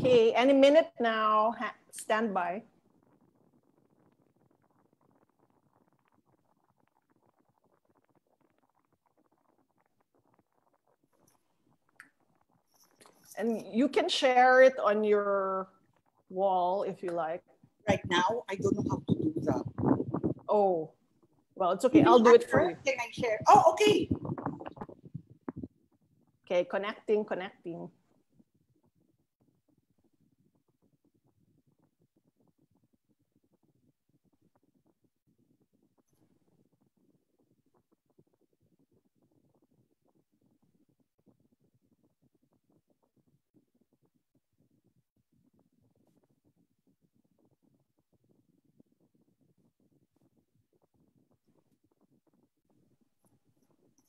Okay, any minute now, stand by. And you can share it on your wall if you like. Right now, I don't know how to do that. Oh, well, it's okay. I'll do it for you. Can I share? Oh, okay. Okay, connecting, connecting.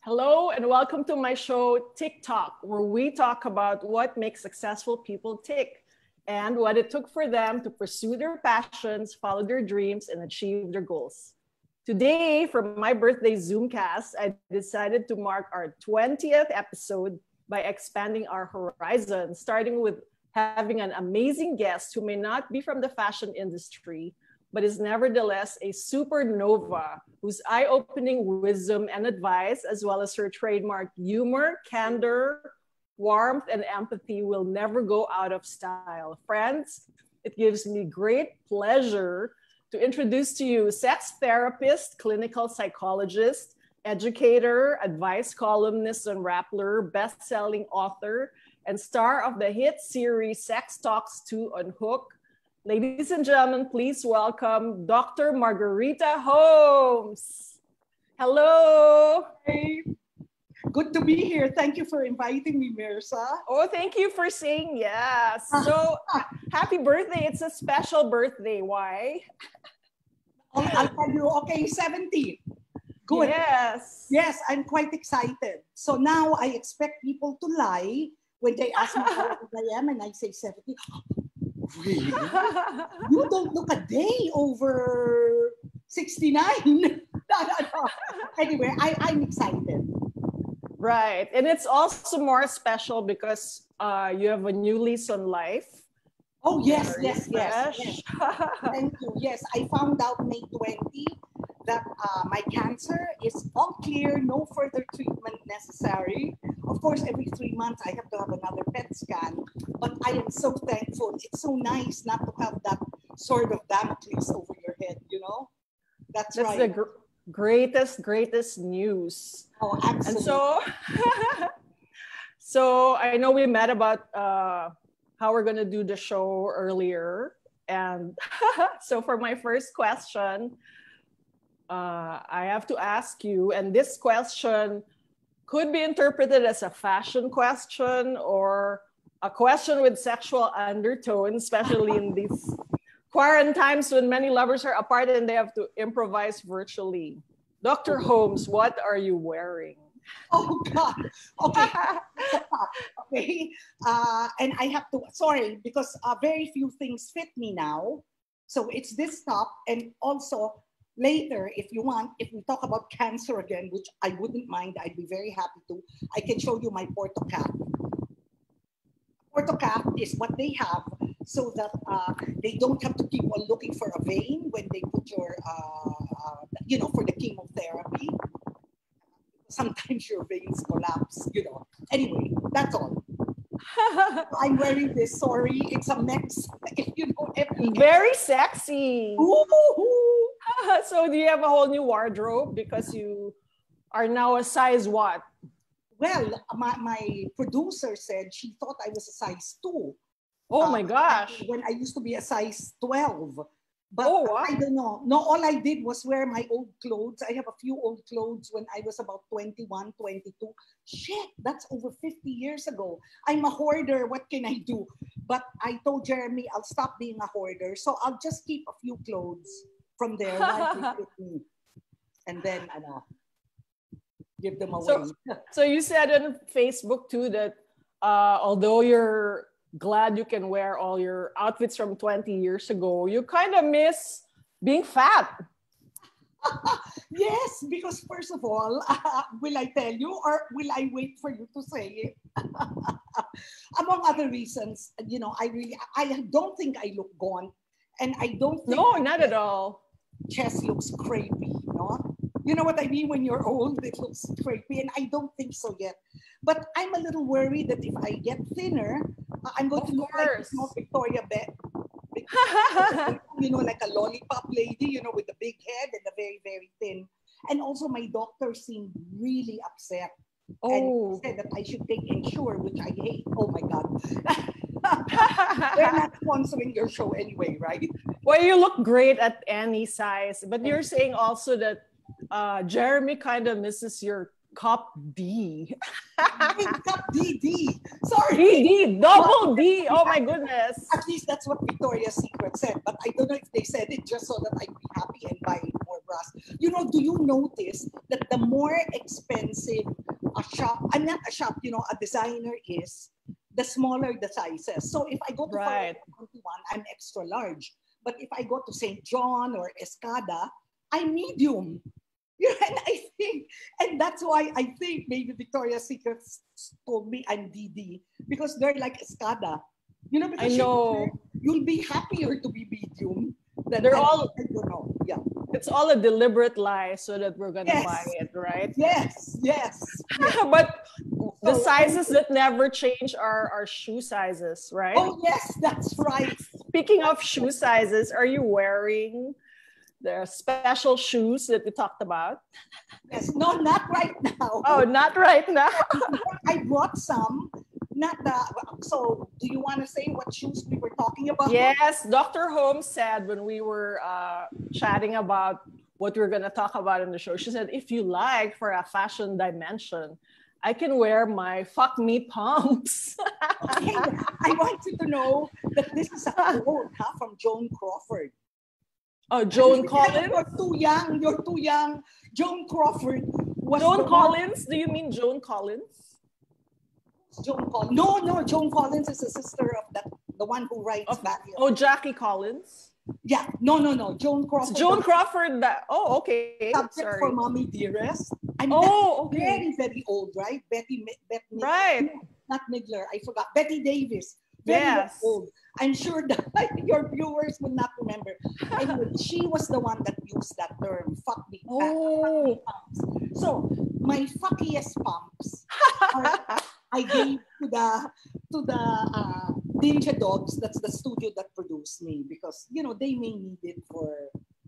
Hello and welcome to my show Tick Talk, where we talk about what makes successful people tick and what it took for them to pursue their passions, follow their dreams, and achieve their goals. Today, for my birthday Zoomcast, I decided to mark our 20th episode by expanding our horizon, starting with having an amazing guest who may not be from the fashion industry, but is nevertheless a supernova whose eye opening wisdom and advice, as well as her trademark humor, candor, warmth, and empathy, will never go out of style. Friends, it gives me great pleasure to introduce to you sex therapist, clinical psychologist, educator, advice columnist and Rappler, best selling author, and star of the hit series Sex Talks 2 on HOOQ Ladies and gentlemen, please welcome Dr. Margarita Holmes. Hello. Hey. Good to be here. Thank you for inviting me, Myrza. Oh, thank you for saying yes. So, happy birthday. It's a special birthday. Why? I'll, tell you, okay, 70. Good. Yes. Yes, I'm quite excited. So now I expect people to lie when they ask me how old I am and I say 70 really? you don't look a day over 69. anyway, I, I'm excited. Right. And it's also more special because uh, you have a new lease on life. Oh, yes, yes, yes, yes. Thank you. Yes, I found out May 20 that uh, my cancer is all clear, no further treatment necessary. Of course, every three months I have to have another PET scan, but I am so thankful. It's so nice not to have that sort of Damocles over your head, you know? That's, That's right. the gr- greatest, greatest news. Oh, absolutely. And so, so I know we met about uh, how we're going to do the show earlier. And so for my first question, uh, I have to ask you, and this question could be interpreted as a fashion question or a question with sexual undertones, especially in these quarantines when many lovers are apart and they have to improvise virtually. Dr. Holmes, what are you wearing? Oh God. Okay. okay. Uh, and I have to. Sorry, because uh, very few things fit me now. So it's this top, and also later, if you want, if we talk about cancer again, which I wouldn't mind, I'd be very happy to, I can show you my Port-a-Cath. Porto cap is what they have so that uh, they don't have to keep on looking for a vein when they put your, uh, you know, for the chemotherapy. Sometimes your veins collapse, you know. Anyway, that's all. I'm wearing this. Sorry, it's a mix. If you know everything. Very sexy. Ooh. so do you have a whole new wardrobe because you are now a size what? Well, my, my producer said she thought I was a size two. Oh my um, gosh. When I used to be a size 12. But Oh, wow. I don't know. No, all I did was wear my old clothes. I have a few old clothes when I was about 21, 22. Shit, that's over 50 years ago. I'm a hoarder. What can I do? But I told Jeremy I'll stop being a hoarder. So I'll just keep a few clothes from there while they me. And then, ano, give them away. So- So you said on Facebook too that uh, although you're glad you can wear all your outfits from 20 years ago, you kind of miss being fat. yes, because first of all, uh, will I tell you or will I wait for you to say it? Among other reasons, you know, I really, I don't think I look gaunt, and I don't. Think no, not at all. Chest looks crepey, no. You know what I mean? When you're old, it looks crepey, and I don't think so yet. But I'm a little worried that if I get thinner, I'm going Of to look like small Victoria Beck. you know, like a lollipop lady, you know, with the big head and the very, very thin. And also, my doctor seemed really upset oh. and said that I should take Ensure, which I hate. Oh my God. They're not sponsoring your show anyway, right? well, you look great at any size, but you're saying also that uh, Jeremy kind of misses your cup D. Hey, Cup DD. Sorry. D, D, double D. Oh my goodness. At least that's what Victoria's Secret said, but I don't know if they said it just so that I'd be happy and buy more bras. You know, do you notice that the more expensive a shop, I'm not a shop, you know, a designer is, the smaller the sizes. So if I go to Right. 21, I'm extra large. But if I go to St. John or Escada, I'm medium. You know, and I think, and that's why I think maybe Victoria's Secret told me I'm DD because they're like Escada. You know, I because know. You, will be happier to be medium. Than They're I- all- I don't know. Yeah. It's all a deliberate lie so that we're gonna Yes. buy it, right? Yes. Yes. but the sizes that never change are our shoe sizes, right? Oh yes, that's right. Speaking of shoe sizes, are you wearing the special shoes that we talked about? Yes. No, not right now. Oh, not right now. I brought some. Not the. So, do you want to say what shoes we were talking about? Yes, Dr. Holmes said when we were uh, chatting about what we're going to talk about in the show, she said, if you like, for a fashion dimension, I can wear my fuck me pumps. Okay, I want you to know that this is a quote huh, from Joan Crawford. Oh, Joan Collins? You're too young. You're too young. Joan Crawford was the Joan one- Collins? Do you mean Joan Collins? Joan Collins. No, no. Joan Collins is a sister of that, the one who writes Of- Valley. Oh, Jackie Collins? Yeah. No, no, no. Joan It's Crawford. Joan Crawford. That, oh, okay. subject Sorry. for Mommy Dearest. I mean, Oh, okay. very, very old, right? Betty, Midler. Right. No, not Midler. I forgot. Bette Davis. Very, Yes. old. I'm sure that your viewers will not remember. Anyway, she was the one that used that term, fuck me. Oh. pumps. So my fuckiest pumps are, I gave to the to the uh, Ninja Dogs. That's the studio that produced me because you know they may need it for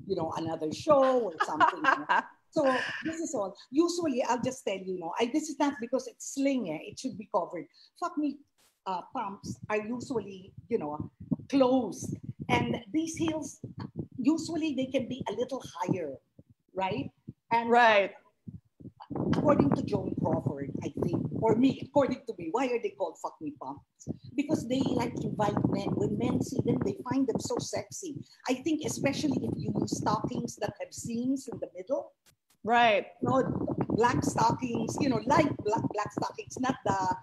you know another show or something. you know. So this is all. Usually, I'll just tell you, you know, I, this is not because it's sling. Eh, it should be covered. Fuck me. Uh, pumps are usually, you know, closed, and these heels usually they can be a little higher, right? And right. according to Joan Crawford, I think, or me, according to me, why are they called fuck me pumps? Because they like invite men. When men see them, they find them so sexy. I think especially if you use stockings that have seams in the middle, Right. you know, black stockings, you know, light black, black stockings, not the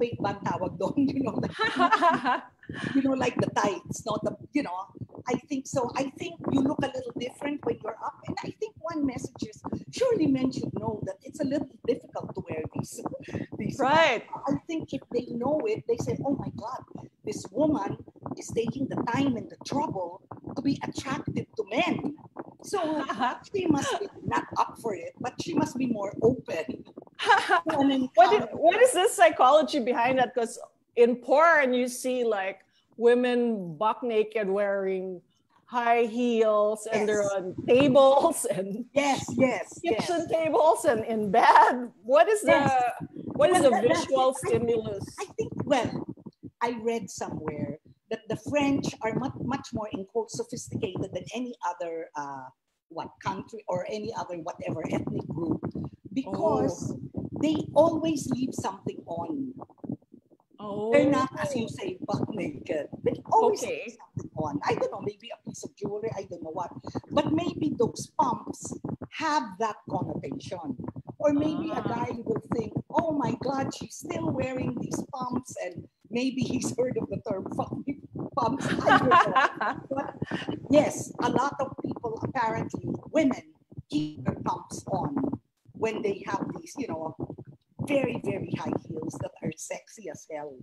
opaque bang tawag doon, you know, the, you know, like the tights, not the, you know, I think so. I think you look a little different when you're up. And I think one message is surely men should know that it's a little difficult to wear these. these right. I think if they know it, they say, oh my God, this woman is taking the time and the trouble to be attractive to men. So she must be not up for it, but she must be more open. what, is, what is the psychology behind that? Because in porn, you see like women buck naked wearing high heels and they're on tables and Yes, yes, yes. kitchen tables and in bed. What is the Yes. what is Well, the that- visual it. I- stimulus? I think, well, I read somewhere that the French are much, much more, in quote, sophisticated than any other, uh, what, country or any other, whatever, ethnic group because they always leave something on. Oh, They're not, as you say, buck naked. They always Okay. leave something on. I don't know, maybe a piece of jewelry, I don't know what. But maybe those pumps have that connotation. Or maybe a Ah. guy will think, oh my God, she's still wearing these pumps. And maybe he's heard of the term pumps. I don't know. But yes, a lot of people, apparently, women, keep their pumps on when they have these, you know, very, very high heels that are sexy as hell.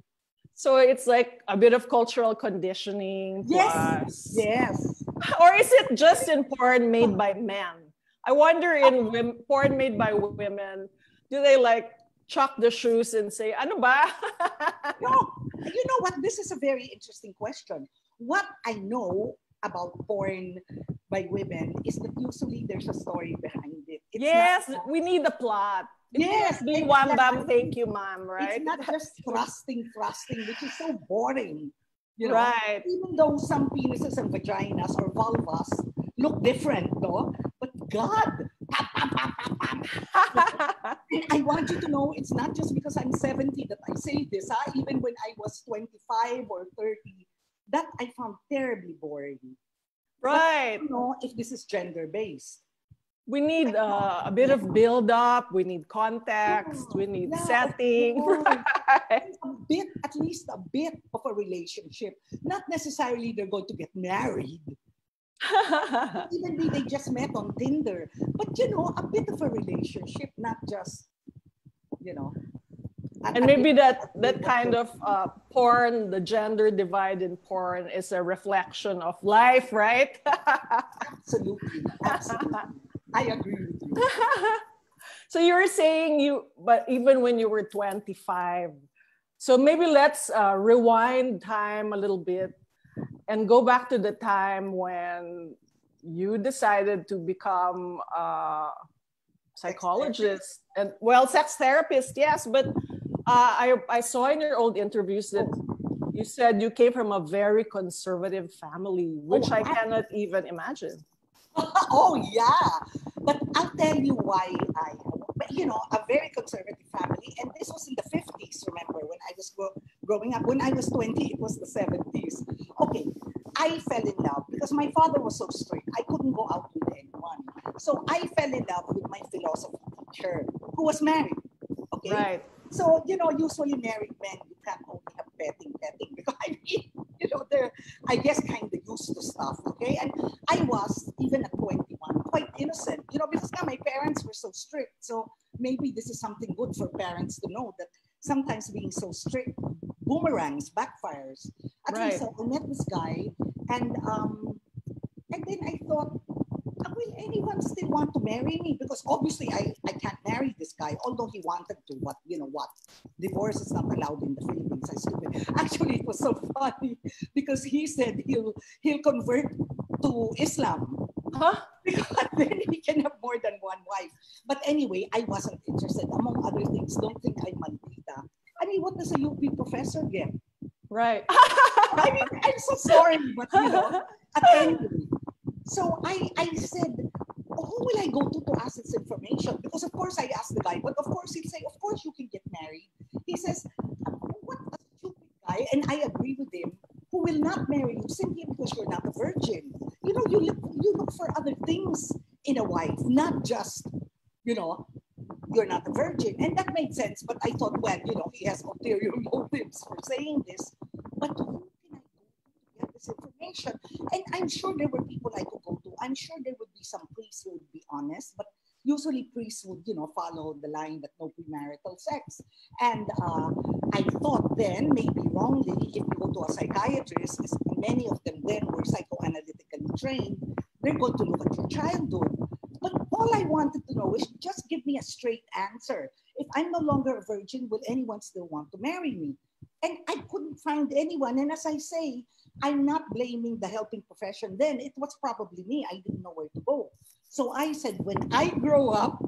So it's like a bit of cultural conditioning. Yes. Yes. Or is it just in porn made by men? I wonder in oh. wom- porn made by women, do they like chuck the shoes and say, ano ba? No, you know what? This is a very interesting question. What I know about porn by women is that usually there's a story behind yes, not- we need the plot. It Yes, be wham bam, thank you, ma'am, right? It's not just thrusting, thrusting, which is so boring. You know, Right. even though some penises and vaginas or vulvas look different, no? But God, I want you to know it's not just because I'm 70 that I say this. Huh? Even when I was 25 or 30, that I found terribly boring. right. You know, if this is gender based. We need uh, a bit of build up, we need context, we need Yeah, setting. Right. a bit, at least a bit of a relationship. Not necessarily they're going to get married. Even if they just met on Tinder. But you know, a bit of a relationship, not just, you know. and maybe that that kind of uh, porn, the gender divide in porn is a reflection of life, right? Absolutely. Absolutely. I agree with you. so you were saying you, but even when you were 25, so maybe let's uh, rewind time a little bit and go back to the time when you decided to become a psychologist and well, sex therapist, yes, but uh, I, I saw in your old interviews that you said you came from a very conservative family, which I wow. cannot even imagine. oh yeah. But i'll tell you why i but, you know a very conservative family and this was in the 50s remember when i was grow, growing up. When i was 20 it was the 70s okay i fell in love because my father was so strict. I couldn't go out with anyone. So i fell in love with my philosophy teacher who was married okay? Right. so, you know, usually married men, you can't only have petting, petting, because I mean, you know, they're, I guess, kind of used to stuff, okay? And I was, even at 21, quite innocent, you know, because my parents were so strict. So maybe this is something good for parents to know that sometimes being so strict boomerangs, backfires. At Right. least so I met this guy, and um, and then I thought, "Ah, will anyone still want to marry me? Because obviously I, I can't marry this guy, although he wanted to. What you know what? Divorce is not allowed in the Philippines. I stupid. Actually, it was so funny because he said he'll he'll convert to Islam Huh? because then he can have more than one wife. But anyway, I wasn't interested. Among other things, don't think I'm maldita. I mean, what does a UP professor get? Right. I mean, I'm so sorry, but you know, at any rate. So I, I said, "Oh, who will I go to to ask this information? Because of course I asked the guy, but of course he'd say, of course you can get married. He says, what a stupid guy, and I agree with him, who will not marry you simply because you're not a virgin. You know, you look, you look for other things in a wife, not just, you know, you're not a virgin. And that made sense, but I thought, well, you know, he has ulterior motives for saying this. But who can I go to get this information? And I'm sure there were people I could go to. I'm sure there would be some priests who would be honest, but usually priests would, you know, follow the line that no premarital sex. And uh, I thought then, maybe wrongly, if you go to a psychiatrist, as many of them then were psychoanalytically trained, they're going to look at your childhood. But all I wanted to know is just give me a straight answer. If I'm no longer a virgin, will anyone still want to marry me? And I couldn't find anyone. And as I say, I'm not blaming the helping profession then. It was probably me. I didn't know where to go. So I said, when I grow up,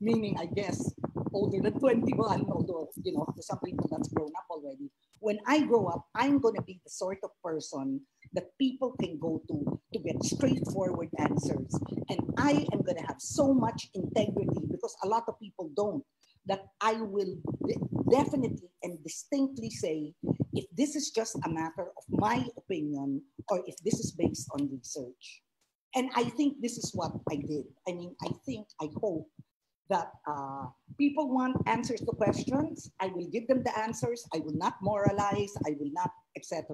meaning I guess older than 21, although, you know, to some people that's grown up already. When I grow up, I'm going to be the sort of person that people can go to to get straightforward answers. And I am going to have so much integrity because a lot of people don't that I will definitely and distinctly say if this is just a matter of my opinion or if this is based on research. And I think this is what I did. I mean, I think, I hope that uh, people want answers to questions. I will give them the answers. I will not moralize. I will not, etc.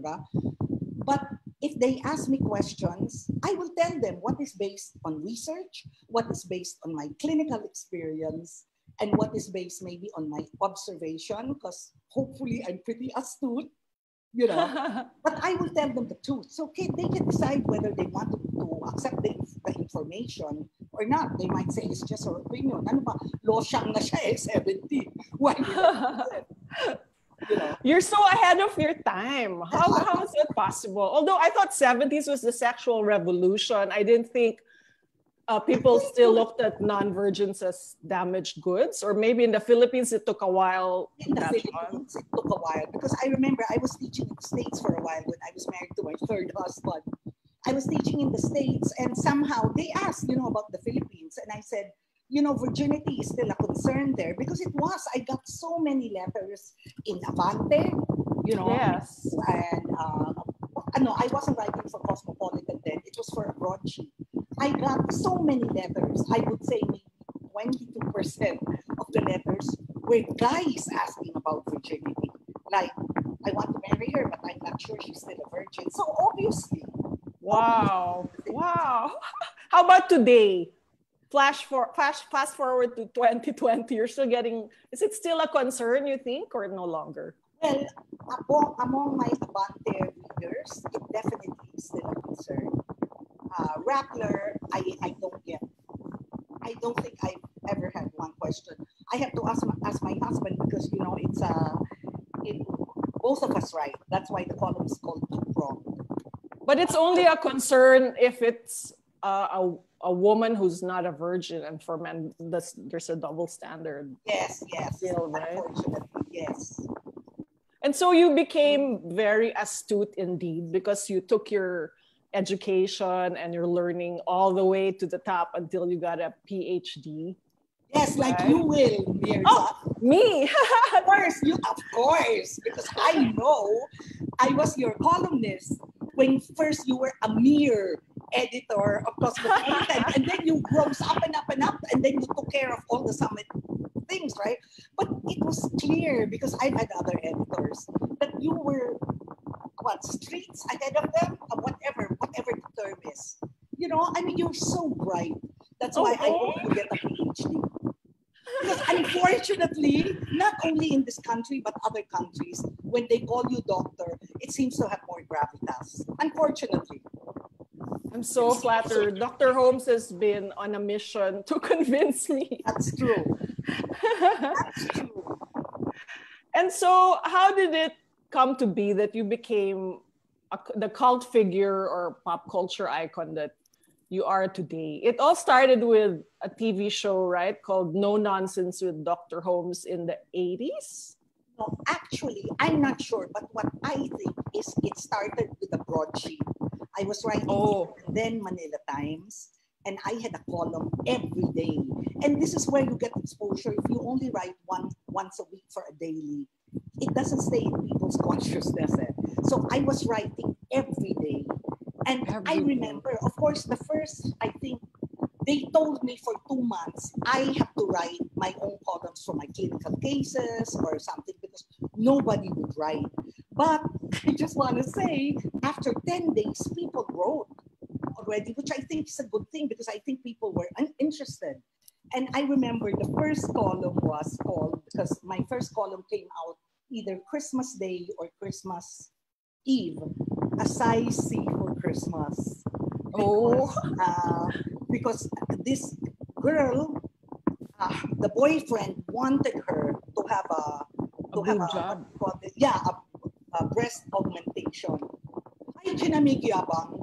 But if they ask me questions, I will tell them what is based on research, what is based on my clinical experience, and what is based maybe on my observation, because hopefully I'm pretty astute, you know. but I will tell them the truth. So okay, they can decide whether they want to, to accept the, the, information or not. They might say it's just our opinion. Ano ba? Losyang na siya eh, 70. Why? You know? You're so ahead of your time. How, how is it possible? Although I thought 70s was the sexual revolution, I didn't think uh, people still looked at non-virgins as damaged goods, or maybe in the Philippines it took a while. In the Philippines, on. it took a while because I remember I was teaching in the States for a while when I was married to my third husband. I was teaching in the States, and somehow they asked, you know, about the Philippines, and I said, you know, virginity is still a concern there because it was. I got so many letters in Abante, you know, yes, and uh, no, I wasn't writing for Cosmopolitan then. It was for a broadsheet. I got so many letters. I would say maybe 22% of the letters were guys asking about virginity. Like, I want to marry her, but I'm not sure she's still a virgin. So obviously. Wow. Obviously, wow. How about today? Flash for flash fast forward to 2020. You're still getting is it still a concern, you think, or no longer? Well, among, among my Abante readers, it definitely is still a concern uh, Rappler, I, I don't get. I don't think I've ever had one question. I have to ask my, ask my husband because you know it's uh, it, both of us right. That's why the column is called two pronged. But it's only a concern if it's uh, a a woman who's not a virgin, and for men, there's, there's a double standard. Yes, yes. Still, right? Unfortunately, yes. And so you became very astute indeed because you took your education and you're learning all the way to the top until you got a PhD. Yes, like right? you will, Myrza. Oh, me? of course, you of course, because I know I was your columnist when first you were a mere editor of Cosmopolitan, and then you rose up and up and up, and then you took care of all the summit things, right? But it was clear because I've had other editors that you were what streets ahead of them, or whatever, whatever the term is. You know, I mean, you're so bright. That's why I hope you get a PhD. Because unfortunately, not only in this country but other countries, when they call you doctor, it seems to have more gravitas. Unfortunately. I'm so flattered. Dr. Holmes has been on a mission to convince me. That's true. That's true. And so, how did it come to be that you became a, the cult figure or pop culture icon that you are today. It all started with a TV show, right, called No Nonsense with Dr. Holmes in the 80s. No, actually, I'm not sure, but what I think is it started with a broadsheet. I was writing oh. then Manila Times, and I had a column every day. And this is where you get exposure. If you only write one once a week for a daily, it doesn't stay in people's consciousness. Eh? So I was writing every day. And every I remember, of course, the first, I think, they told me for two months I have to write my own columns for my clinical cases or something because nobody would write. But I just want to say, after 10 days, people wrote already, which I think is a good thing because I think people were interested. And I remember the first column was called, because my first column came out either Christmas Day or Christmas Eve, a size C for Christmas. Oh, uh, because this girl, uh, the boyfriend wanted her to have a to a have a, job. yeah, a, a breast augmentation. Ay, kinamigyabang.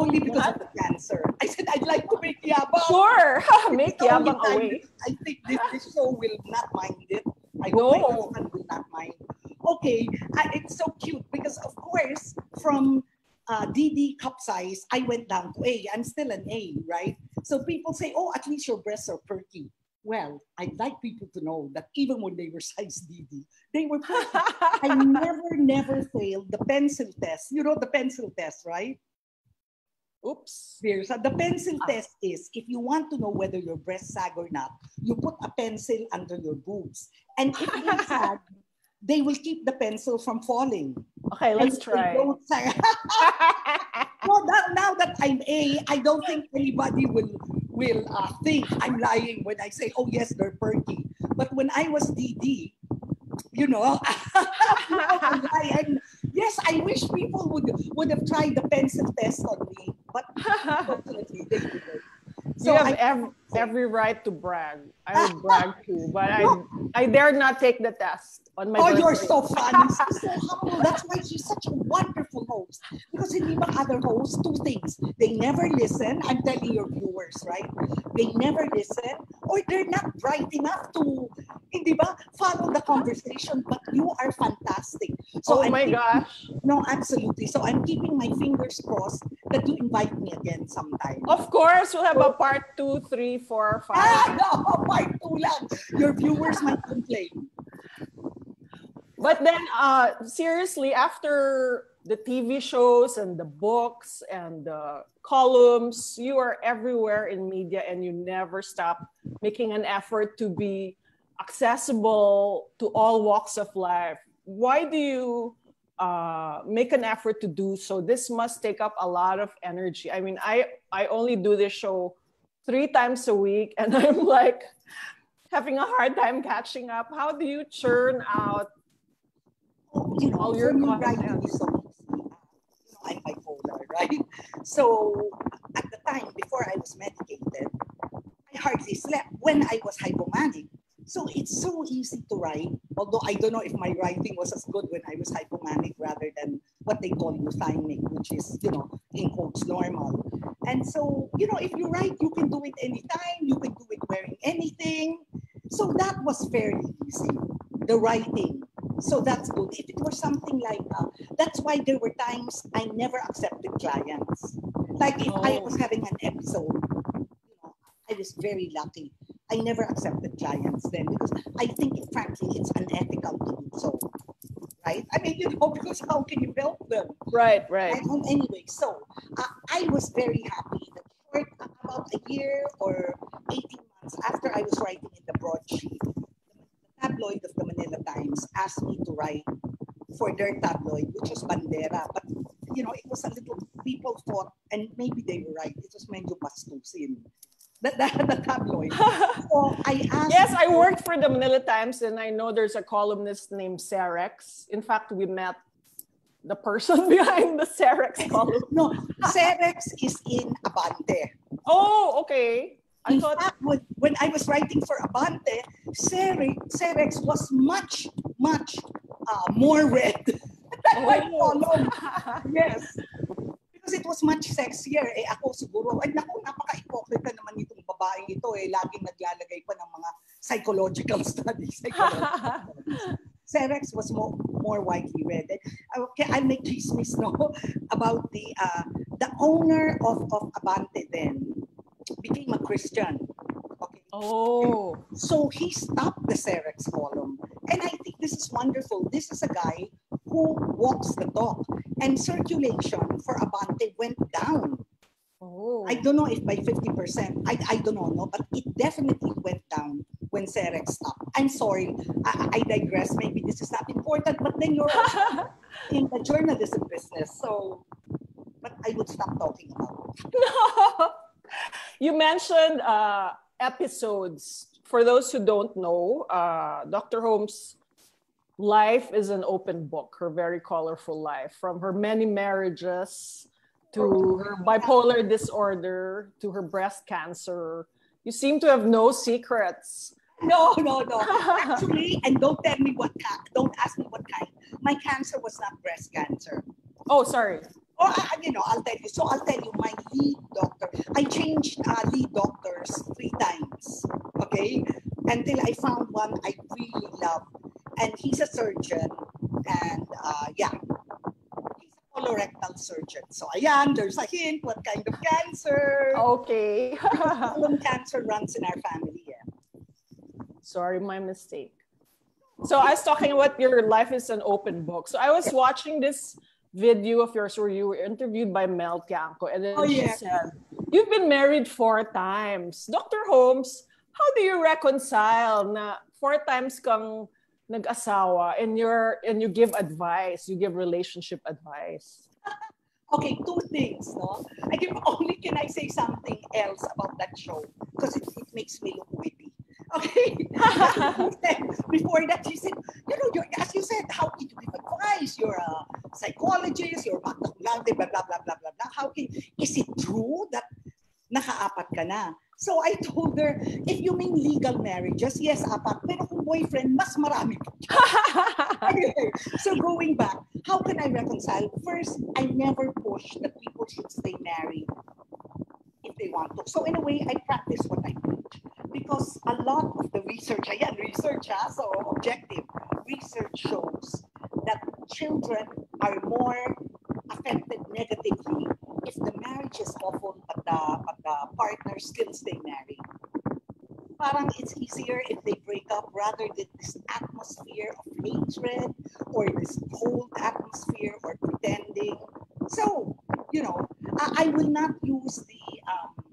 Only because what? of the cancer. I said, I'd like to make yabang. Sure, make yabang away. I think this, this show will not mind it. I hope no. my husband will not mind. Okay, uh, it's so cute because of course from uh, DD cup size, I went down to A. I'm still an A, right? So people say, oh, at least your breasts are perky. Well, I'd like people to know that even when they were size DD, they were perky. I never, never failed the pencil test. You know the pencil test, right? Oops. The pencil ah. test is if you want to know whether your breasts sag or not, you put a pencil under your boobs. And if they sag, they will keep the pencil from falling. Okay, let's And try. don't say- well, now, now that I'm A, I don't think anybody will will uh, think I'm lying when I say, oh yes, they're perky. But when I was DD, you know, now I lie. And yes, I wish people would would have tried the pencil test on me, but didn't. you have I- every, every right to brag. I would brag too, but I I dare not take the test on my Oh, you're birthday. so funny. So humble. That's why she's such a wonderful host. Because hindi ba other hosts, two things. They never listen. I'm telling your viewers, right? They never listen or they're not bright enough to, hindi ba, follow the conversation. But you are fantastic. oh I'm my keeping- gosh. No, absolutely. So I'm keeping my fingers crossed that you invite me again sometime. Of course, we'll have a oh. part two, three, four, Ah, five. no, part two lang. Your viewers might complain. But then, uh, seriously, after the TV shows and the books and the columns, you are everywhere in media and you never stop making an effort to be accessible to all walks of life. Why do you uh, make an effort to do so? This must take up a lot of energy. I mean, I, I only do this show three times a week and I'm like having a hard time catching up. How do you churn out you know, All your content. is so you know, I'm bipolar, right? So at the time before I was medicated, I hardly slept when I was hypomanic. So it's so easy to write, although I don't know if my writing was as good when I was hypomanic rather than what they call euthymic, which is, you know, in quotes, normal. And so, you know, if you write, you can do it anytime, you can do it wearing anything. So that was fairly easy, the writing. So that's good. If it were something like, uh, that's why there were times I never accepted clients. Like if I Oh. was having an episode, you know, I was very lucky. I never accepted clients then because I think, frankly, it's unethical to do so. Right? I mean, you know, because how can you help them? right, right? And anyway, so uh, I was very happy that short, about a year or 18 months after I was writing in the broadsheet, the tabloid of the Manila Times asked me to write for their tabloid, which was Bandera. But, you know, it was a little, people thought, and maybe they were right, it was medyo bastusin. The, the, the tabloid. So I asked. yes, I worked for the Manila Times and I know there's a columnist named Xerex. In fact, we met the person behind the Xerex column. No, Xerex is in Abante. Oh, okay. I In thought fact, when, when I was writing for Abante, Xerex was much, much uh, more read than my Oh. column. Yes. Because it was much sexier. Eh ako siguro, ay naku, napaka-hypocrite naman itong babaeng ito eh. Laging naglalagay pa ng mga psychological studies. Psychological studies. Cerex was more, more widely read. And, uh, Okay, I'll make chismis no about the uh, the owner of, of Abante then became a Christian. Okay. oh, So he stopped the Cerex column. And I think this is wonderful. This is a guy who walks the talk. And circulation for Abante went down. oh. I don't know if by 50%. I, I don't know, no, but it definitely went down when Xerex stopped. I'm sorry, I, I digress. Maybe this is not important, but then you're in the journalism business. So, but I would stop talking about it. no. You mentioned uh, episodes. For those who don't know, uh, Dr. Holmes' life is an open book, her very colorful life, from her many marriages to her bipolar disorder to her breast cancer. You seem to have no secrets. No, no, no. Actually, and don't tell me what. Don't ask me what kind. My cancer was not breast cancer. Oh, sorry. Or uh, you know, I'll tell you. So I'll tell you. My lead doctor. I changed uh, lead doctors three times. Okay, until I found one I really love, and he's a surgeon. And uh, yeah, he's a colorectal surgeon. So ayan, there's a hint. What kind of cancer? Okay. Colon cancer runs in our family. Yeah. Sorry, my mistake. So I was talking about your life is an open book. So I was watching this video of yours where you were interviewed by Mel Tianco, and then Oh, she yeah. said, "You've been married four times, Dr. Holmes. How do you reconcile na four times kang nag-asawa and you're and you give advice, you give relationship advice. Okay, two things, no? I think only can I say something else about that show because it, it makes me look witty. Okay. Before that, she said, you know, you're, as you said, how can you give advice? You're a psychologist, you're blah, blah, blah, blah, blah, blah, blah. How can, is it true that nakaapat ka na? So I told her, if you mean legal marriages, yes, apat. Pero kung boyfriend, mas marami anyway, so going back, how can I reconcile? First, I never push that people should stay married if they want to. So in a way, I practice what I preach. Because a lot of the research, ayan, research ha, so objective, research shows that children are more affected negatively if the marriage is awful but the, but the partner still stay married. Parang it's easier if they break up rather than this atmosphere of hatred or this cold atmosphere or pretending. So, you know, I, I will not use the um,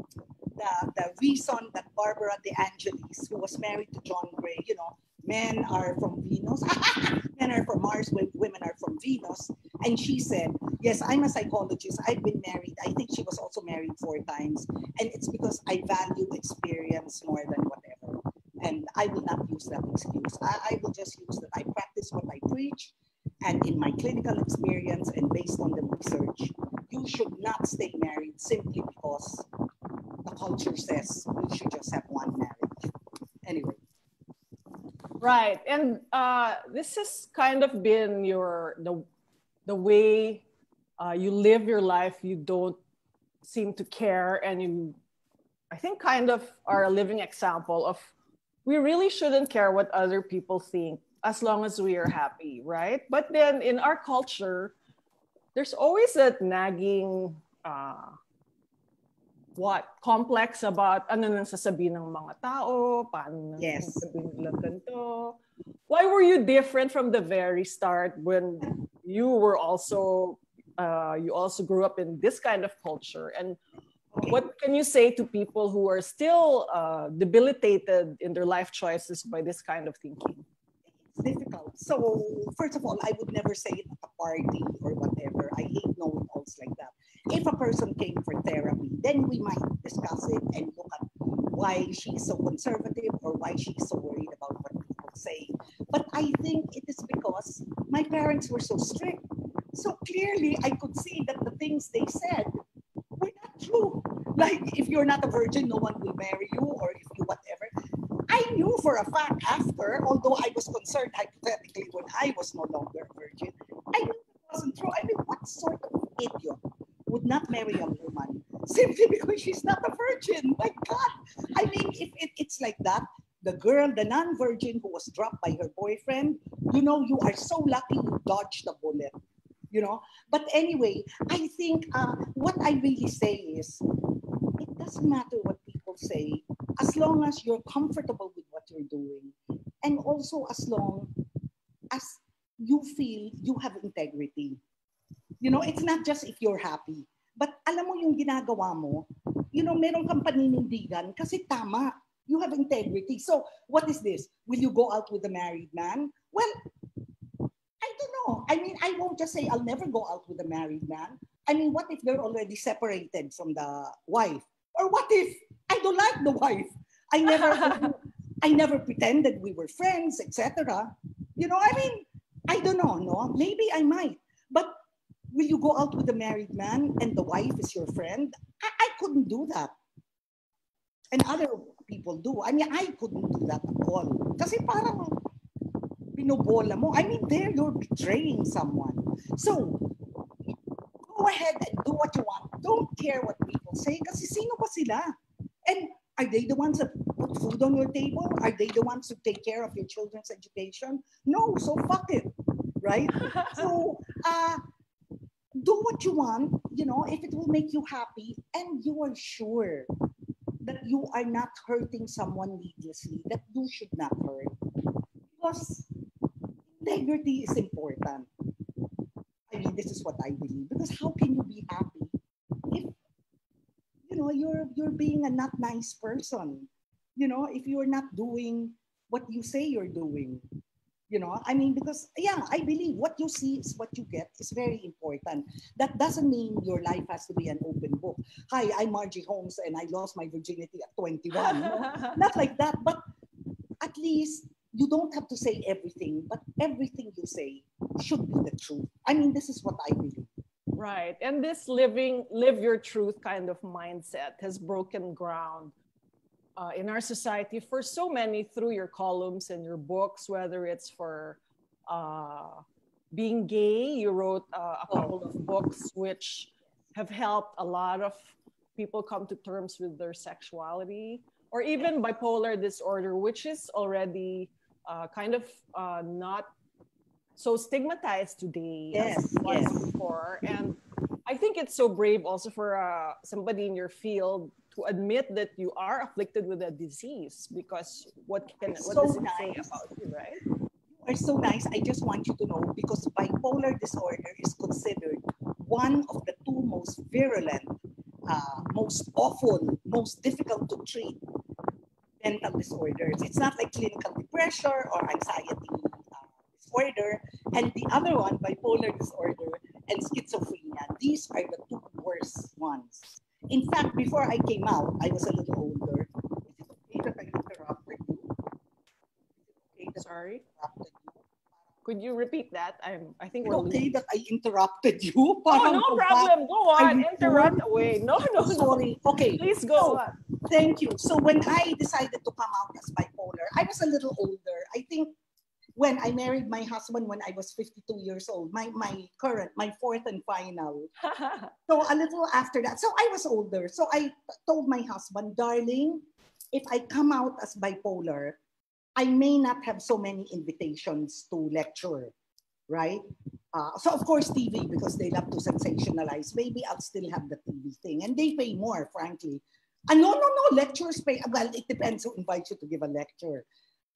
the, the reason that Barbara De Angelis, who was married to John Gray, you know, men are from Venus, men are from Mars, women are from Venus. And she said, Yes, I'm a psychologist. I've been married. I think she was also married four times. And it's because I value experience more than whatever. And I will not use that excuse. I, I will just use that I practice what I preach. And in my clinical experience and based on the research, you should not stay married simply because the culture says you should just have one marriage. Right. And uh, this has kind of been your the the way uh, you live your life. You don't seem to care, and you, I think, kind of are a living example of we really shouldn't care what other people think as long as we are happy, right? But then in our culture, there's always that nagging. Uh, what complex about ano nang sasabihin ng mga tao, paano yes. sasabihin nila ganito. Why were you different from the very start when you were also uh, you also grew up in this kind of culture and what can you say to people who are still uh, debilitated in their life choices by this kind of thinking? It's difficult. So, first of all, I would never say it at a party or whatever. I hate knowing alls like that if a person came for therapy, then we might discuss it and look at why she's so conservative or why she's so worried about what people say. But I think it is because my parents were so strict. So clearly, I could see that the things they said were not true. Like, if you're not a virgin, no one will marry you, or if you whatever. I knew for a fact after, although I was concerned hypothetically when I was no longer a virgin, I knew it wasn't true. I mean, what sort of idiot would not marry a woman simply because she's not a virgin. My God. I mean, if it, it's like that, the girl, the non-virgin who was dropped by her boyfriend, you know, you are so lucky you dodged the bullet. You know, but anyway, I think uh, what I really say is, it doesn't matter what people say, as long as you're comfortable with what you're doing, and also as long as you feel you have integrity. You know, it's not just if you're happy. But alam mo yung ginagawa mo, you know, meron kang paninindigan kasi tama. You have integrity. So, what is this? Will you go out with a married man? Well, I don't know. I mean, I won't just say I'll never go out with a married man. I mean, what if they're already separated from the wife? Or what if I don't like the wife? I never I never pretended we were friends, etc. You know, I mean, I don't know, no? Maybe I might. But will you go out with a married man and the wife is your friend? I, I couldn't do that. And other people do. I mean, I couldn't do that at all. Kasi parang binobola mo. I mean, there you're betraying someone. So, go ahead and do what you want. Don't care what people say kasi sino ba sila? And are they the ones that put food on your table? Are they the ones who take care of your children's education? No, so fuck it, right? so, uh, do what you want, you know, if it will make you happy and you are sure that you are not hurting someone needlessly, that you should not hurt. Because integrity is important. I mean, this is what I believe. Because how can you be happy if you know you're you're being a not nice person? You know, if you're not doing what you say you're doing. You know, I mean, because yeah, I believe what you see is what you get is very important. That doesn't mean your life has to be an open book. Hi, I'm Margie Holmes and I lost my virginity at 21. No, not like that, but at least you don't have to say everything, but everything you say should be the truth. I mean, this is what I believe. Right. And this living, live your truth kind of mindset has broken ground uh, in our society for so many through your columns and your books, whether it's for uh, being gay. You wrote uh, a couple of books which have helped a lot of people come to terms with their sexuality, or even bipolar disorder, which is already uh, kind of uh, not so stigmatized today yes, as was yes. before. And I think it's so brave also for uh, somebody in your field to admit that you are afflicted with a disease because what can what So does it say about you, right? are so nice. I just want you to know because bipolar disorder is considered one of the two most virulent, uh, most awful, most difficult to treat mental disorders. It's not like clinical depression or anxiety uh, disorder. And the other one, bipolar disorder and schizophrenia. These are the two worst ones. In fact, before I came out, I was a little older. Is it okay that I interrupted you? Is it okay that Sorry. I interrupted you? Could you repeat that? I'm I think Is we're okay losing- that I interrupted you? Oh, no problem. Go Are on. you Interrupt sure? away. No, no, no. Sorry. Okay. Please go So, on. Thank you. So when I decided to come out as bipolar, I was a little older. I think when I married my husband when I was 52 years old, my, my current, my fourth and final. So a little after that. So I was older. So I told my husband, darling, if I come out as bipolar, I may not have so many invitations to lecture, right? Uh, so of course TV because they love to sensationalize. Maybe I'll still have the TV thing, and they pay more, frankly. Uh, no, no, no. Lecturers pay. Well, it depends who invites you to give a lecture.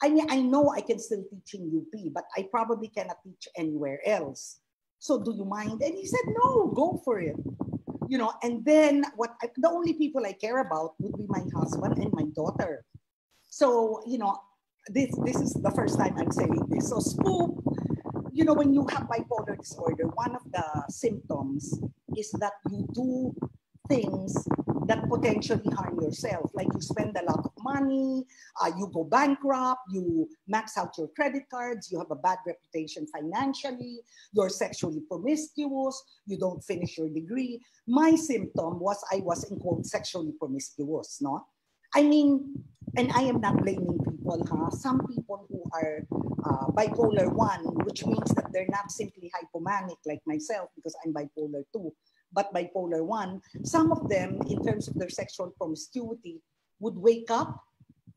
I mean, I know I can still teach in UP, but I probably cannot teach anywhere else. So do you mind? And he said, no, go for it. You know, and then what I, the only people I care about would be my husband and my daughter. So, you know, this this is the first time I'm saying this. So spook, you know, when you have bipolar disorder, one of the symptoms is that you do things that potentially harm yourself. Like you spend a lot of money, uh, you go bankrupt, you max out your credit cards, you have a bad reputation financially, you're sexually promiscuous, you don't finish your degree. My symptom was I was in quote sexually promiscuous, no? I mean, and I am not blaming people, huh? Some people who are uh, bipolar 1, which means that they're not simply hypomanic like myself because I'm bipolar 2, but bipolar 1, some of them, in terms of their sexual promiscuity, would wake up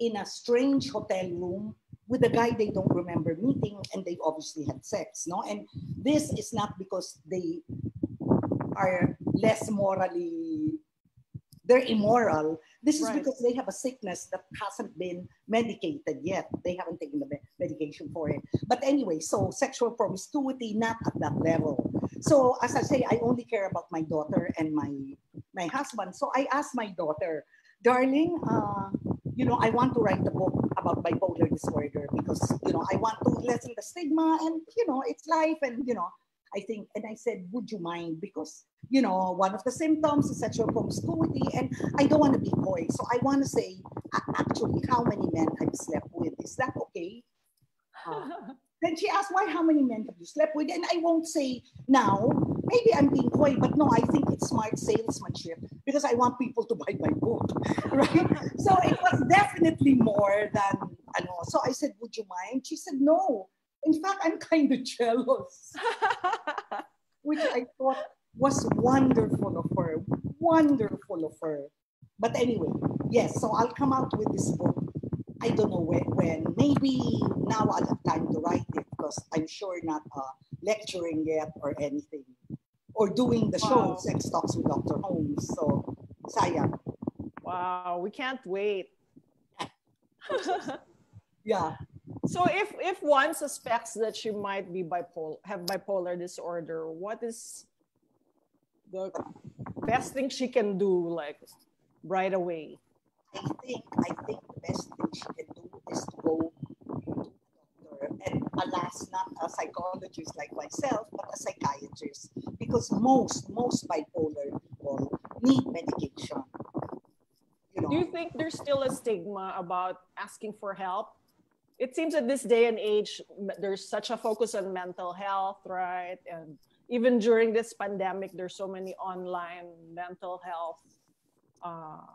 in a strange hotel room with a guy they don't remember meeting and they obviously had sex, no? And this is not because they are less morally, they're immoral. This is Right. because they have a sickness that hasn't been medicated yet. They haven't taken the medication for it. But anyway, so sexual promiscuity, not at that level. So as I say, I only care about my daughter and my my husband. So I asked my daughter, darling, uh, you know, I want to write a book about bipolar disorder because you know I want to lessen the stigma and you know it's life and you know I think and I said, would you mind because you know one of the symptoms is sexual promiscuity and I don't want to be coy, so I want to say actually how many men I've slept with. Is that okay? Uh, then she asked, why, how many men have you slept with? And I won't say now, maybe I'm being coy, but no, I think it's smart salesmanship because I want people to buy my book, right? so it was definitely more than, ano. So I said, would you mind? She said, no. In fact, I'm kind of jealous, which I thought was wonderful of her, wonderful of her. But anyway, yes, so I'll come out with this book. I don't know when, when. Maybe now I'll have time to write it because I'm sure not uh, lecturing yet or anything. Or doing the Wow. show, Sex Talks with Dr. Holmes. So, sayang. wow, we can't wait. Yeah. so if if one suspects that she might be bipolar have bipolar disorder, what is the best thing she can do like right away? I think I think the best thing she can do is to go to a doctor and alas, not a psychologist like myself, but a psychiatrist, because most most bipolar people need medication. You know? Do you think there's still a stigma about asking for help? It seems that this day and age, there's such a focus on mental health, right? And even during this pandemic, there's so many online mental health uh,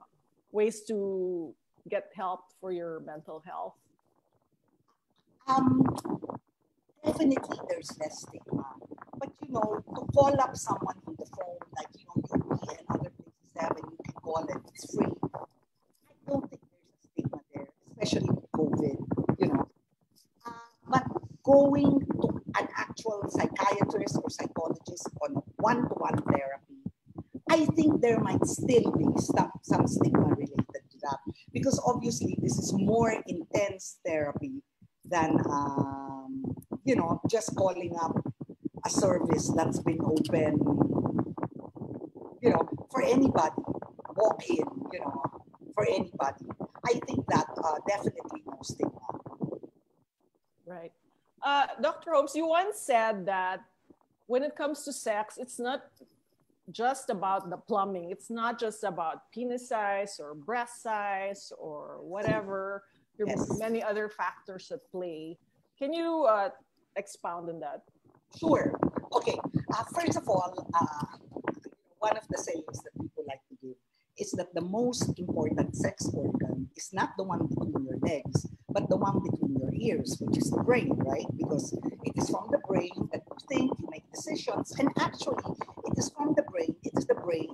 ways to get help for your mental health. Um, definitely there's less stigma. But you know, to call up someone on the phone, like you know, and other places you can call it, it's free. I don't think there's a stigma there, especially with COVID, you know. Uh, but going to an actual psychiatrist or psychologist on one-to-one therapy, I think there might still be some, some stigma because obviously this is more intense therapy than um, you know just calling up a service that's been open you know for anybody walk in you know for anybody. I think that uh, definitely no stigma. Right. Uh, dr holmes you once said that when it comes to sex it's not just about the plumbing it's not just about penis size or breast size or whatever there yes. many other factors at play. Can you uh, expound on that? Sure. Okay. Uh, first of all, uh, one of the sayings that people like to give is that the most important sex organ is not the one between your legs, but the one between your ears, which is the brain, right? Because it is from the brain that you think, you make decisions, and actually, it is from the brain, it is the brain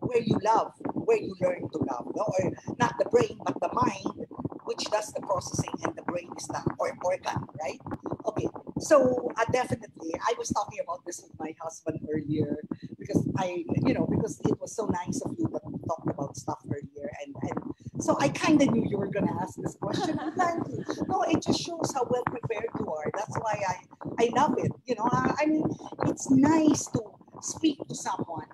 where you love, where you learn to love, no? or not the brain, but the mind which does the processing and the brain is the or organ, right? Okay, so uh, definitely, I was talking about this with my husband earlier because I, you know, because it was so nice of you that we talked about stuff earlier, and and so I kind of knew you were gonna ask this question. Thank you. No, it just shows how well prepared you are. That's why I I love it. You know, I, I mean, it's nice to speak to someone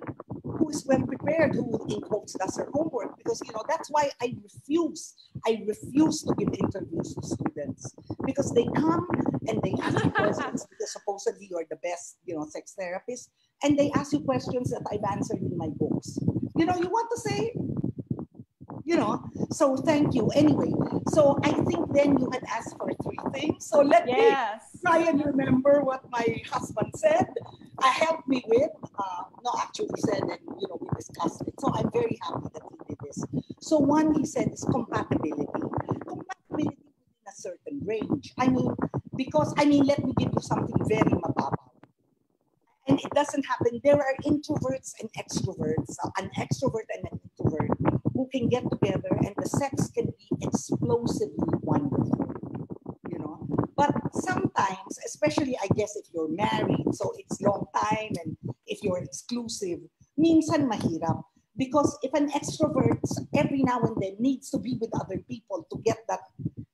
who is well prepared, who in quotes does her homework, because you know that's why I refuse. I refuse to give interviews to students because they come and they ask you questions because supposedly you're the best, you know, sex therapist, and they ask you questions that I've answered in my books. You know, you want to say, you know, so thank you. Anyway, so I think then you had asked for three things. So let yes. me try and remember what my husband said. Uh, helped me with, uh, no, actually said, and you know, we discussed it. So I'm very happy that he did this. So one, he said, is compatibility. Compatibility within a certain range. I mean, because, I mean, let me give you something very mababa. And it doesn't happen. There are introverts and extroverts, uh, an extrovert and an introvert who can get together and the sex can be explosively wonderful. You know, but sometimes, especially I guess if you're married, so it's long time and if you're exclusive, minsan mahirap. Because if an extrovert every now and then needs to be with other people to get that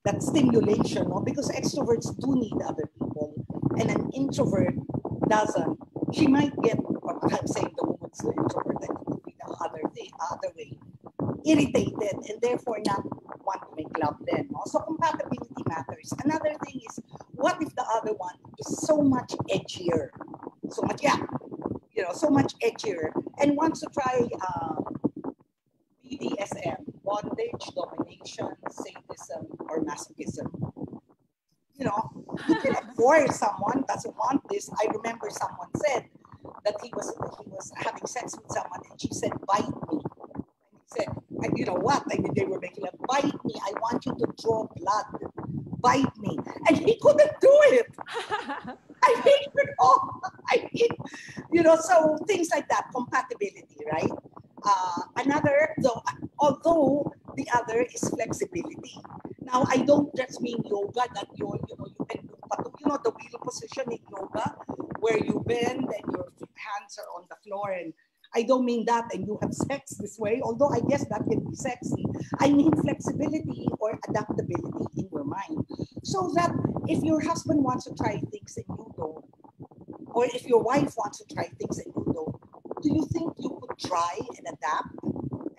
that stimulation, no? because extroverts do need other people, and an introvert doesn't. She might get, I'm saying the woman's the introvert, it could be the other, the other way, irritated and therefore not want to make love then. No? So compatibility matters. Another thing is, what if the other one is so much edgier? So much, yeah, you know, so much edgier and wants to try uh, BDSM, bondage, domination, sadism, or masochism. You know, you can force someone doesn't want this. I remember someone said that he was he was having sex with someone and she said, bite me said, you know what? I mean, they were making a bite me. I want you to draw blood. Bite me. And he couldn't do it. I mean, you know, I mean, you know, so things like that, compatibility, right? Uh, another, though, although the other is flexibility. Now, I don't just mean yoga that you, you know, you can do, but you know, the wheel position in yoga, where you bend and your hands are on the floor and I don't mean that and you have sex this way, although I guess that can be sexy. I mean flexibility or adaptability in your mind. So that if your husband wants to try things and you don't, or if your wife wants to try things and you don't, do you think you could try and adapt?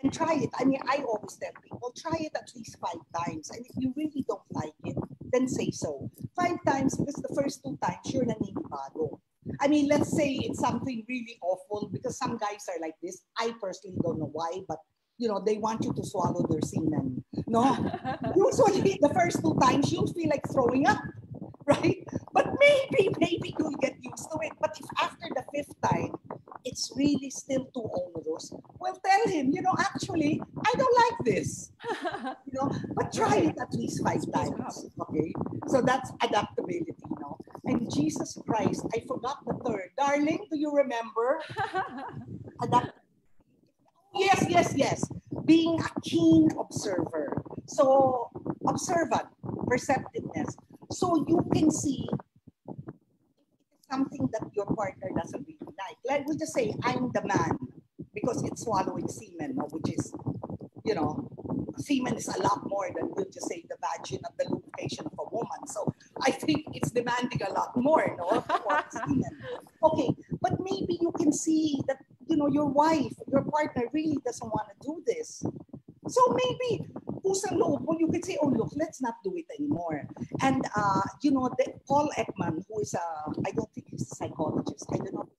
And try it. I mean, I always tell people, try it at least five times. And if you really don't like it, then say so. Five times because the first two times you're naninibago. I mean, let's say it's something really awful because some guys are like this. I personally don't know why, but you know, they want you to swallow their semen. No, usually the first two times you'll feel like throwing up, right? But maybe, maybe you'll get used to it. But if after the fifth time it's really still too onerous, well, tell him, you know, actually, I don't like this. You know, but try it at least five times. Okay. So that's adaptability. And Jesus Christ, I forgot the third. Darling, do you remember? Adapt- yes, yes, yes. Being a keen observer. So observant, perceptiveness. So you can see something that your partner doesn't really like. Like we just say, I'm the man because it's swallowing semen, which is, you know, semen is a lot more than we'll just say the vagin of the lubrication of a woman. So I think it's demanding a lot more, no? Okay, but maybe you can see that, you know, your wife, your partner really doesn't want to do this. So maybe you could say, oh, look, let's not do it anymore. And, uh, you know, the, Paul Ekman, who is a, I don't think he's a psychologist, I don't know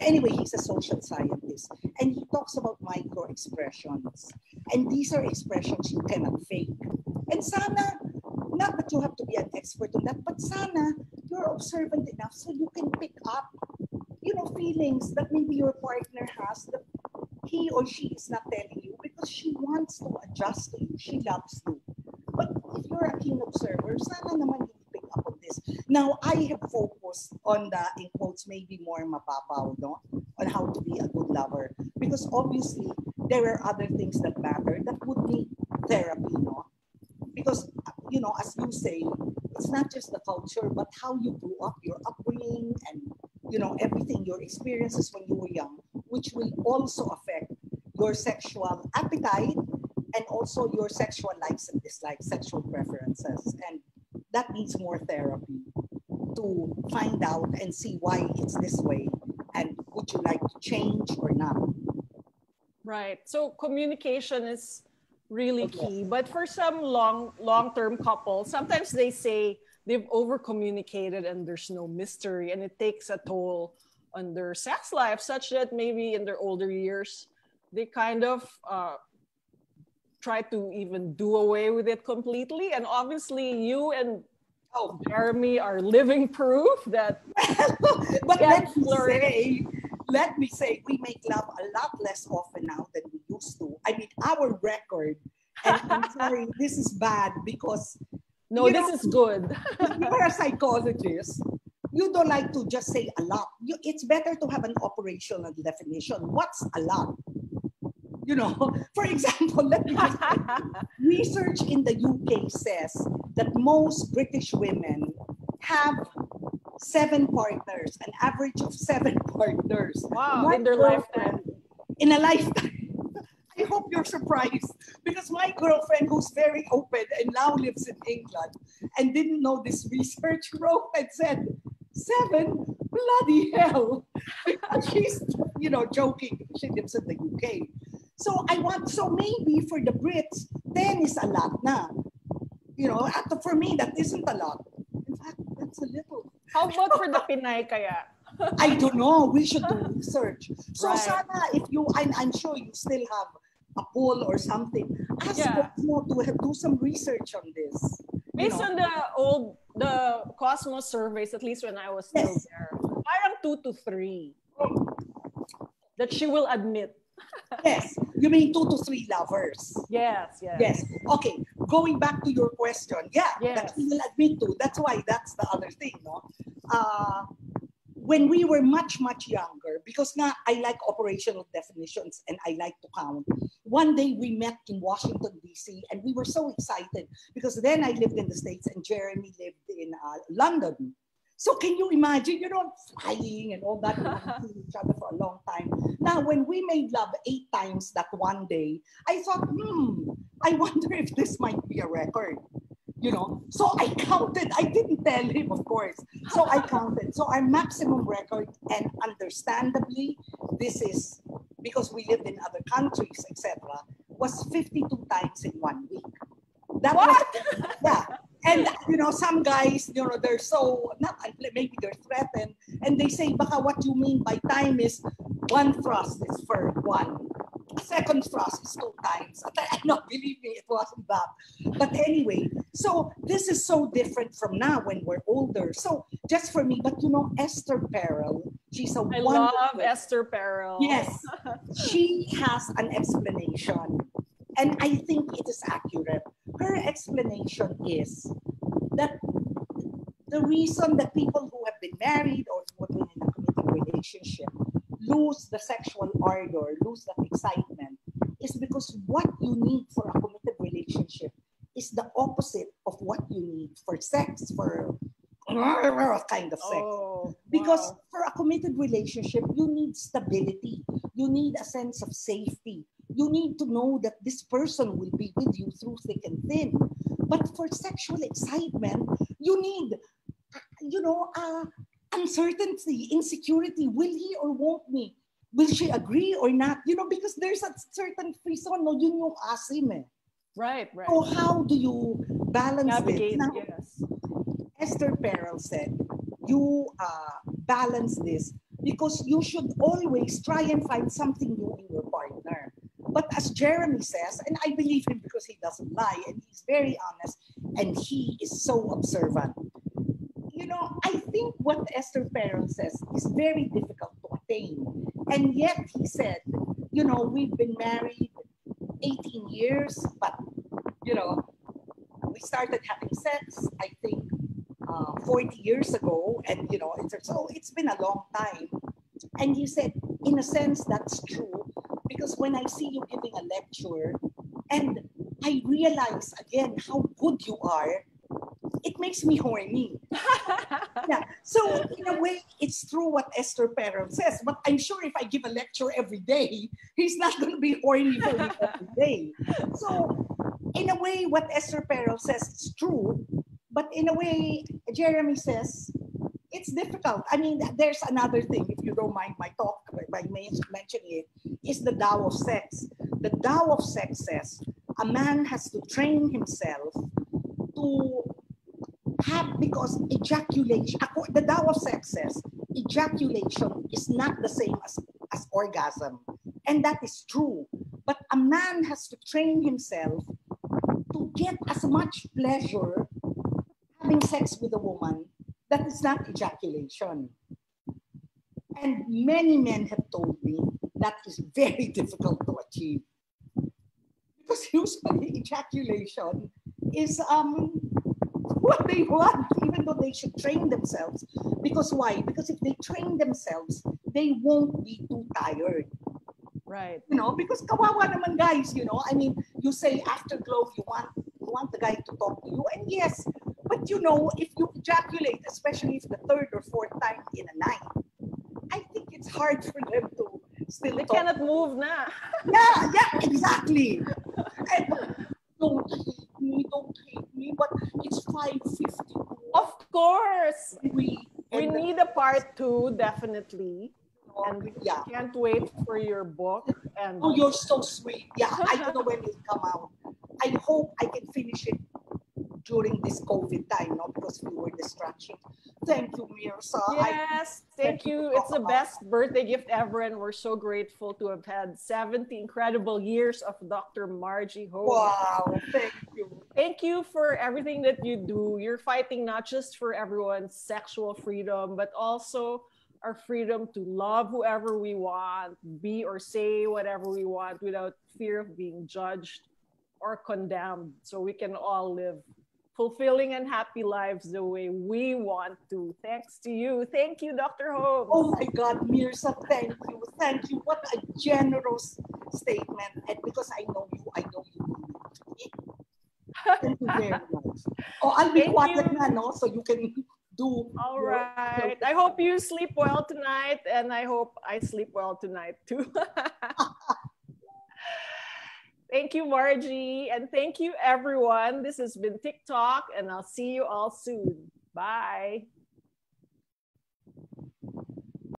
Anyway, he's a social scientist and he talks about micro expressions. And these are expressions you cannot fake. And sana, not that you have to be an expert on that, but sana you're observant enough so you can pick up, you know, feelings that maybe your partner has that he or she is not telling you because she wants to adjust to you. She loves you. But if you're a keen observer, sana naman up on this. Now, I have focused on the, in quotes, maybe more mababaw, no? On how to be a good lover. Because obviously, there are other things that matter that would need therapy, no? Because, you know, as you say, it's not just the culture, but how you grew up, your upbringing, and, you know, everything, your experiences when you were young, which will also affect your sexual appetite and also your sexual likes and dislikes, sexual preferences. And that needs more therapy to find out and see why it's this way and would you like to change or not right so communication is really okay. key but for some long long-term couples sometimes they say they've over communicated and there's no mystery and it takes a toll on their sex life such that maybe in their older years they kind of uh, try to even do away with it completely. And obviously, you and oh, Jeremy are living proof that. but let me say, let me say, we make love a lot less often now than we used to. I mean, our record. And I'm sorry, this is bad because. No, this know, is good. you're a psychologist. You don't like to just say a lot. You, it's better to have an operational definition. What's a lot? You know, for example, let me just research in the UK says that most British women have seven partners, an average of seven partners. Wow, in their lifetime. In a lifetime. I hope you're surprised because my girlfriend, who's very open and now lives in England and didn't know this research, wrote and said, Seven? Bloody hell. She's, you know, joking. She lives in the UK. So I want, so maybe for the Brits, 10 is a lot na. You know, at, for me, that isn't a lot. In fact, that's a little. How about for the Pinay kaya? I don't know. We should do research. So right. sana, if you, I'm, I'm sure you still have a poll or something, ask yeah. more to do some research on this. Based know? on the old, the Cosmo's surveys, at least when I was still yes. there, parang two to three oh. that she will admit yes. You mean two to three lovers? Yes, yes. Yes. Okay. Going back to your question, yeah, yes. that we will admit to. That's why that's the other thing, no? Uh, when we were much, much younger, because nga, I like operational definitions and I like to count. One day we met in Washington, D.C., and we were so excited because then I lived in the States and Jeremy lived in uh, London. So can you imagine, you know, flying and all that, each other for a long time. Now, when we made love eight times that one day, I thought, hmm, I wonder if this might be a record. You know, so I counted. I didn't tell him, of course. So I counted. So our maximum record, and understandably, this is because we lived in other countries, etc., was 52 times in one week. That what? was yeah. And you know, some guys, you know, they're so not maybe they're threatened, and they say, "Baka what you mean by time is one thrust is for one." second thrust is two times. I know, believe me, it wasn't that. But anyway, so this is so different from now when we're older. So just for me, but you know, Esther Perel, she's a I love Esther Perel. Yes, she has an explanation, and I think it is accurate. Her explanation is that the reason that people who have been married or who have been in a committed relationship lose the sexual ardor, lose that excitement, is because what you need for a committed relationship is the opposite of what you need for sex, for kind of sex. Oh, because wow. for a committed relationship, you need stability. You need a sense of safety. You need to know that this person will be with you through thick and thin. But for sexual excitement, you need, you know, uh, uncertainty, insecurity. Will he or won't me? Will she agree or not? You know, because there's a certain frisson, no, yun yung asim eh. Right, right. So how do you balance Navigate, it? Now, yes. Esther Perel said, you uh, balance this because you should always try and find something new in your partner. But as Jeremy says, and I believe him because he doesn't lie and he's very honest and he is so observant you know, I think what Esther Perel says is very difficult to attain. And yet he said, you know, we've been married 18 years, but, you know, we started having sex, I think, uh, 40 years ago. And, you know, it's, so it's been a long time. And he said, in a sense, that's true. Because when I see you giving a lecture, and I realize again how good you are, it makes me horny. yeah. So in a way, it's true what Esther Perel says. But I'm sure if I give a lecture every day, he's not going to be horny for me every day. So in a way, what Esther Perel says is true. But in a way, Jeremy says it's difficult. I mean, there's another thing, if don't mind my talk, by mentioning it, is the Tao of sex. The Tao of sex says a man has to train himself to have because ejaculation, the Tao of sex says, ejaculation is not the same as, as orgasm. And that is true. But a man has to train himself to get as much pleasure having sex with a woman that is not ejaculation. And many men have told me that is very difficult to achieve. Because usually ejaculation is um, what they want, even though they should train themselves. Because why? Because if they train themselves, they won't be too tired. Right. You know, because kawawa naman guys, you know, I mean, you say afterglow, you want you want the guy to talk to you, and yes, but you know, if you ejaculate, especially if the third or fourth time in a night, it's hard for them to still. They talk. cannot move na. yeah, yeah, exactly. and, don't hate me, don't hate me, but it's 550. Of course. We, we need a part two, definitely. Oh, and yeah. can't wait for your book. And oh, you're so sweet. Yeah, I don't know when it'll come out. I hope I can finish it during this COVID time, not because we were distraction. Thank you, Myrza. Yes, I, thank you. It's the best birthday gift ever, and we're so grateful to have had 70 incredible years of Dr. Margie Ho. Wow, thank you. Thank you for everything that you do. You're fighting not just for everyone's sexual freedom, but also our freedom to love whoever we want, be or say whatever we want without fear of being judged or condemned. So we can all live fulfilling and happy lives the way we want to. Thanks to you. Thank you, Dr. Holmes. Oh my God, Myrza, thank you. Thank you. What a generous statement. And because I know you, I know you. Thank you very much. Oh, I'll be quiet na, no? So you can do. All right. I hope you sleep well tonight, and I hope I sleep well tonight too. Thank you, Margie. And thank you, everyone. This has been Tick Talk, and I'll see you all soon. Bye.